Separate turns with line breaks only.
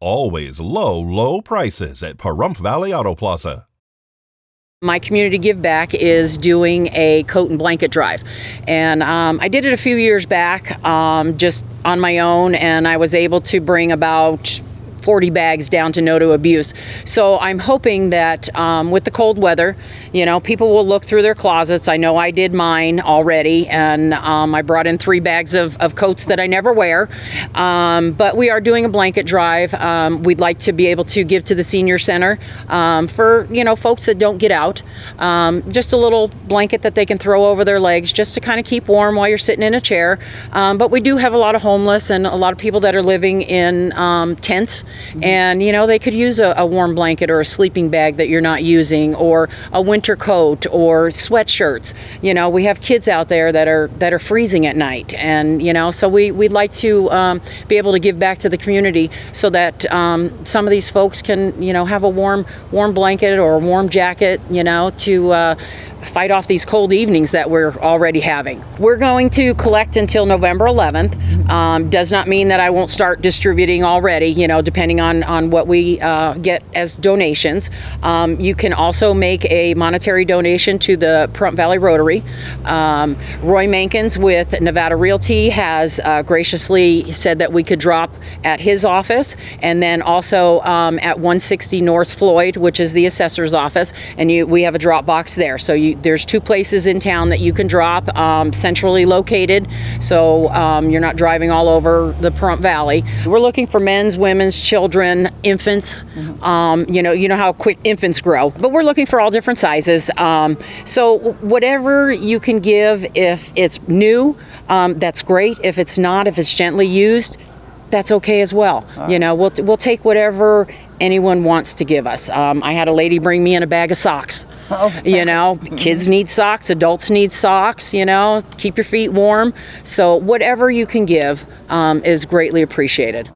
Always low, low prices at Pahrump Valley Auto Plaza.
My community give back is doing a coat and blanket drive, and um, I did it a few years back, um, just on my own, and I was able to bring about 40 bags down to no to abuse. So I'm hoping that um, with the cold weather, you know, people will look through their closets. I know I did mine already, and um, I brought in three bags of, of coats that I never wear. Um, but we are doing a blanket drive. Um, we'd like to be able to give to the senior center um, for, you know, folks that don't get out. Um, just a little blanket that they can throw over their legs just to kind of keep warm while you're sitting in a chair. but we do have a lot of homeless and a lot of people that are living in tents and you know they could use a, a, warm blanket or a sleeping bag that you're not using or a winter coat or sweatshirts. You know we have kids out there that are that are freezing at night. And you know so we, we'd like to um, be able to give back to the community so that um, some of these folks can you know have a warm warm blanket or a warm jacket you know to uh, fight off these cold evenings that we're already having. We're going to collect until November 11th. Um, does not mean that I won't start distributing already, you know, depending on, on what we uh, get as donations. Um, you can also make a monetary donation to the Pahrump Valley Rotary. Um, Roy Mankins with Nevada Realty has uh, graciously said that we could drop at his office and then also um, at 160 North Floyd, which is the assessor's office, and you, we have a drop box there. So you there's two places in town that you can drop, um, centrally located, so um, you're not driving all over the Pahrump Valley. We're looking for men's, women's, children, infants. Mm-hmm. Um, you know, you know how quick infants grow, but we're looking for all different sizes. Um, so whatever you can give, if it's new, um, that's great. If it's not, if it's gently used, that's okay as well. You know, we'll we'll take whatever anyone wants to give us. Um, I had a lady bring me in a bag of socks. Oh. You know, kids need socks, adults need socks, you know, keep your feet warm. So, whatever you can give um, is greatly appreciated.